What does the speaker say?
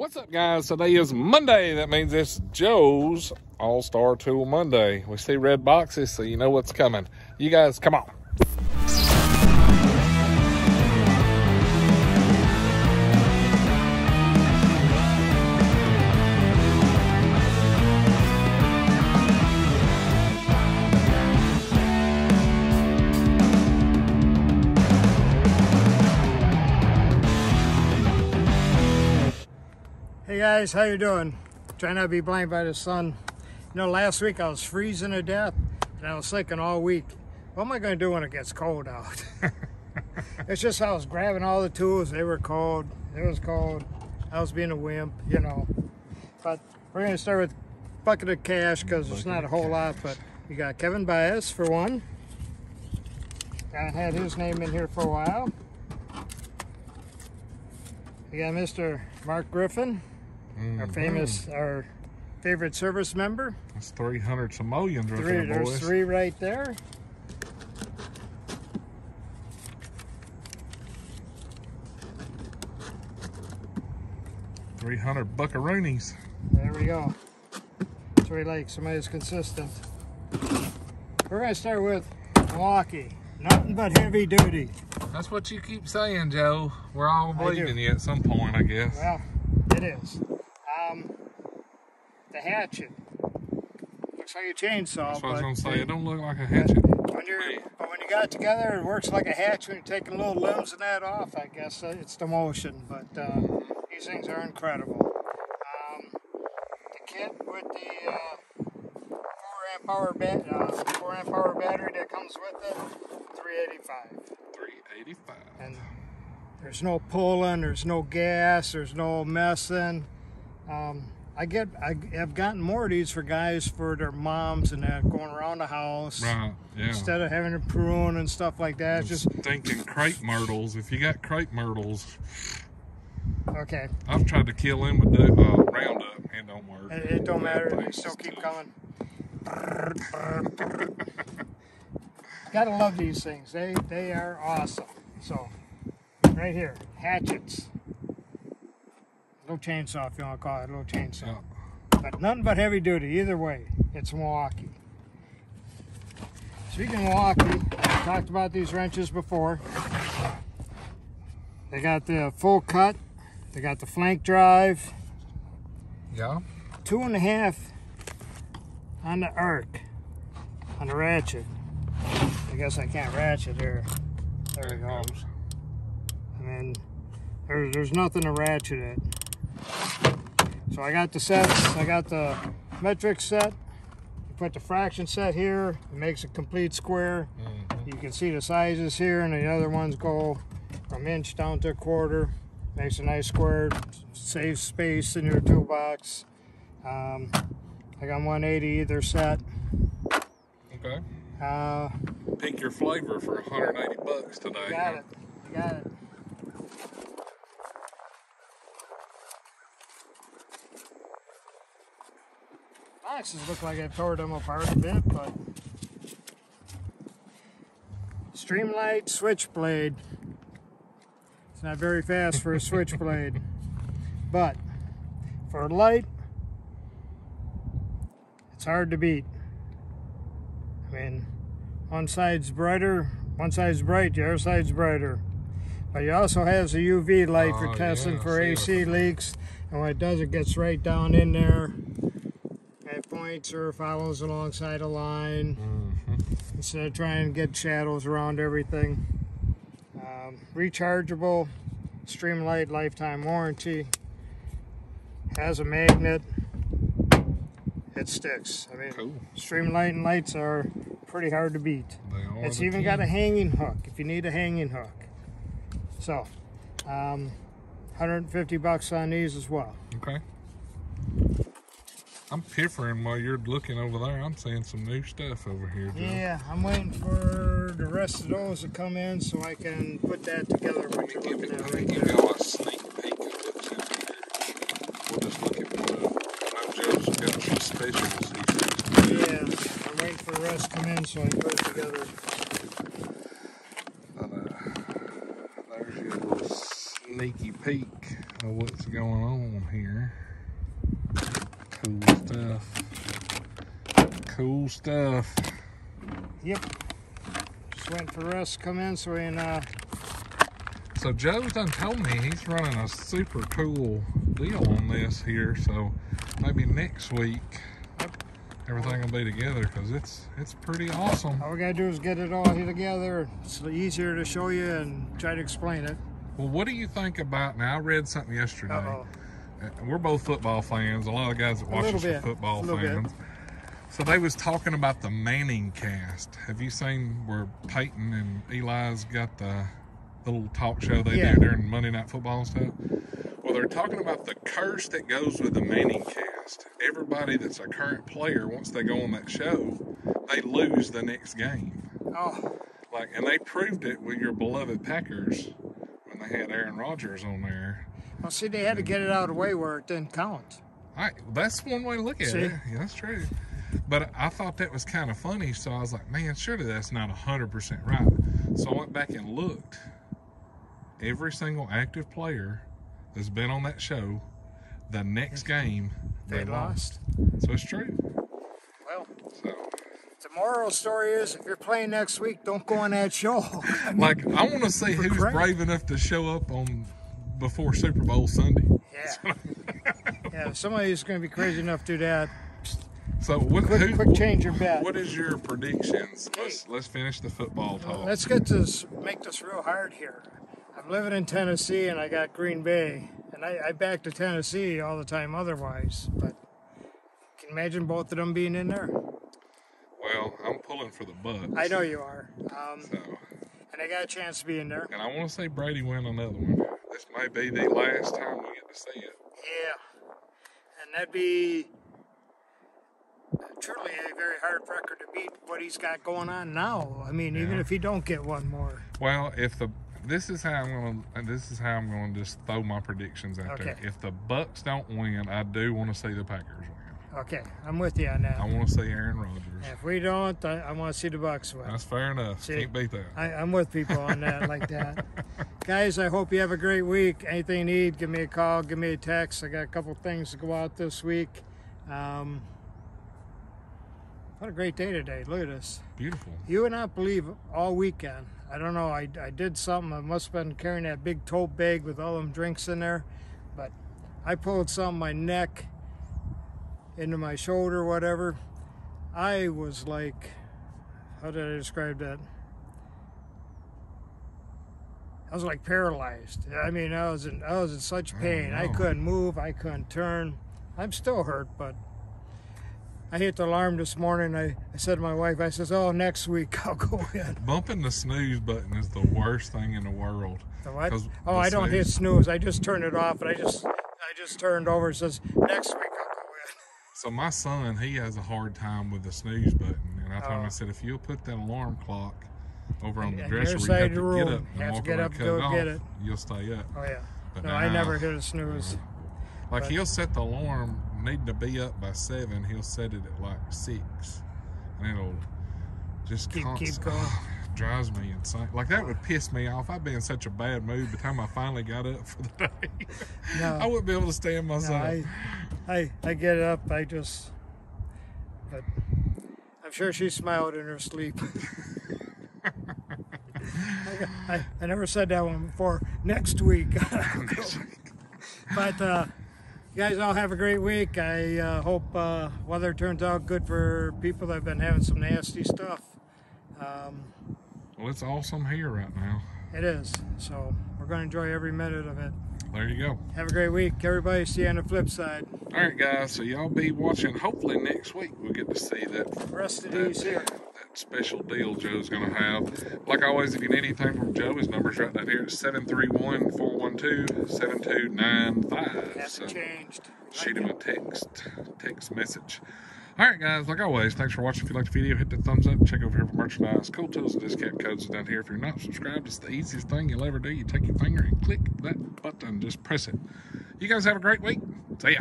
What's up, guys? Today is Monday. That means it's Joe's All Star Tool Monday. We see red boxes, so you know what's coming. You guys, come on. Guys, how you doing? Trying not to be blind by the sun. You know, last week I was freezing to death, and I was thinking all week, what am I going to do when it gets cold out? it's just I was grabbing all the tools. They were cold. It was cold. I was being a wimp, you know. But we're going to start with bucket of cash because there's not a whole lot. But you got Kevin Baez for one. I had his name in here for a while. We got Mr. Mark Griffin our mm. famous, mm. our favorite service member. That's 300 simoleons right Three, there, there's boys. three right there. Three hundred buckaroonies. There we go. That's what we like, somebody who's consistent. We're gonna start with Milwaukee. Nothing but heavy duty. That's what you keep saying, Joe. We're all believing you at some point, I guess. Well, it is. The hatchet. Looks like a chainsaw, That's what I was but gonna say. It don't look like a hatchet. when you're, but when you got it together, it works like a hatchet. When you're taking little limbs and that off, I guess uh, it's the motion. But uh, these things are incredible. Um, the kit with the uh, four amp hour bat, uh, four amp hour battery that comes with it, 385. 385. And there's no pulling, there's no gas, there's no messing. Um, I get, I have gotten more of these for guys for their moms and that going around the house Right, yeah. instead of having to prune and stuff like that. Just thinking crepe myrtles. If you got crepe myrtles, okay. I've tried to kill them with the uh, Roundup. It don't work. It, it don't matter. They still keep coming. Gotta love these things. They they are awesome. So right here, hatchets. Little chainsaw if you want to call it a little chainsaw. But nothing but heavy duty. Either way, it's Milwaukee. Speaking of Milwaukee, I talked about these wrenches before. They got the full cut. They got the flank drive. Yeah. Two and a half on the arc, on the ratchet. I guess I can't ratchet here. There it goes. I mean, there's, there's nothing to ratchet it. So I got the sets. I got the metric set. You put the fraction set here. It makes a complete square. Mhm. You can see the sizes here, and the other ones go from inch down to a quarter. Makes a nice square. Saves space in your toolbox. Um, I got 180 either set. Okay. Uh, Pick your flavor for 180 bucks tonight. you got it. Got it. Boxes look like I tore them apart a bit, but Streamlight switchblade. It's not very fast for a switchblade, but for a light, it's hard to beat. I mean, one side's brighter, one side's bright, the other side's brighter. But it also has a UV light oh, for Oh, testing yeah, for AC leaks. And when it does, it gets right down in there. Points or follows alongside a line Mhm. instead of trying to get shadows around everything. Um, rechargeable, Streamlight lifetime warranty. Has a magnet. It sticks. I mean, Cool. Streamlight and lights are pretty hard to beat. It's even got a hanging hook if you need a hanging hook. So, um, 150 bucks on these as well. Okay. I'm piffering while you're looking over there. I'm seeing some new stuff over here, Joe. Yeah, I'm waiting for the rest of those to come in so I can put that together. What you're Give me, looking at let me right give there. y'all a sneak peek of what's in here. We'll just look at one of I know Joe's got some specials he's Yeah, I'm waiting for the rest to come in so I can put it together. But, uh, there's your little sneaky peek know what's going on here. Cool stuff. Cool stuff. Yep. Just waiting for Russ to come in so we can uh, So Joe's done told me he's running a super cool deal on this here. So maybe next week everything will be together because it's it's pretty awesome. all we gotta do is get it all here together. It's easier to show you and try to explain it. Well, what do you think about now? I read something yesterday. Uh, We're both football fans. A lot of guys that watch us are football little bit. fans. So they was talking about the Manning cast. Have you seen where Peyton and Eli's got the, the little talk show they Yeah. do during Monday Night Football and stuff? Well, they're talking about the curse that goes with the Manning cast. Everybody that's a current player, once they go on that show, they lose the next game. Oh, Like, and they proved it with your beloved Packers they had Aaron Rodgers on there. well, see, they had to get it out of the way where it didn't count. I, that's one way to look at See? it. Yeah, that's true. But I thought that was kind of funny, so I was like, man, surely that's not 100% right. So I went back and looked. Every single active player that's been on that show, the next game, They lost. So it's true. Well, So, the moral story is if you're playing next week, don't go on that show. like, I want to see who's brave enough to show up on before Super Bowl Sunday. yeah. Yeah, somebody's going to be crazy enough to do that, So, what, quick, who, quick change your bet. What is your predictions? Let's let's finish the football talk. Let's get this, make this real hard here. I'm living in Tennessee and I got Green Bay, and I, I back to Tennessee all the time otherwise, but can you imagine both of them being in there? Well, I'm pulling for the Bucks. I know you are. Um, So, and I got a chance to be in there. and I want to say Brady win another one. This may be the last time we get to see it. Yeah. And that'd be truly a very hard record to beat what he's got going on now. I mean, even if he don't get one more. Well, if the this is how I'm going to this is how I'm going to just throw my predictions out there. If the Bucks don't win, I do want to see the Packers win. Okay, I'm with you on that. I want to see Aaron Rodgers. If we don't, I, I want to see the Bucks win. That's fair enough. See? Can't beat that. I, I'm with people on that like that. Guys, I hope you have a great week. Anything you need, give me a call, give me a text. I got a couple things to go out this week. Um, what a great day today. Look at this. Beautiful. You would not believe all weekend. I don't know. I, I did something. I must have been carrying that big tote bag with all them drinks in there. But I pulled some of my neck into my shoulder, whatever. I was like, how did I describe that? I was like paralyzed. I mean, I was in I was in such oh, pain. I no. couldn't move. I couldn't turn. I'm still hurt, but I hit the alarm this morning. I, I said to my wife, I says, "Oh, next week I'll go in." Bumping the snooze button is the worst thing in the world. The what? Oh, the I don't hit snooze-. I just turned it off, and I just I just turned over. and says, "Next week I'll go in." So my son, he has a hard time with the snooze button, and I told him, Oh. I said, if you'll put that alarm clock over on the dresser, where you have to get up and Have to walk get up, cut go it off, get it. you'll stay up. Oh yeah. But No, I never hit a snooze. Like but- he'll set the alarm needing to be up by seven. He'll set it at like six, and it'll just Keep- keep going. Oh, drives me insane. Like that would piss me off. I'd be in such a bad mood by the time I finally got up for the day. No. I wouldn't be able to stand No, myself. I, I, I get up. I just, but I'm sure she smiled in her sleep. I, I, I never said that one before. Next week. but uh, you guys all have a great week. I uh, hope uh, weather turns out good for people that have been having some nasty stuff. Um, well, it's awesome here right now. it is. So we're going to enjoy every minute of it. There you go. Have a great week. Everybody see you on the flip side. All right, guys. So y'all be watching. Hopefully next week we'll get to see that rest of these here. that special deal Joe's going to have. Like always, if you need anything from Joe, his number's right down here. It's 731-412-7295. Hasn't So changed. shoot him a text, text message. All right, guys. Like always, thanks for watching. If you liked the video, hit the thumbs up. Check over here for merchandise, cool tools, and discount codes down here. If you're not subscribed, it's the easiest thing you'll ever do. You take your finger and click that button. Just press it. You guys have a great week. See ya.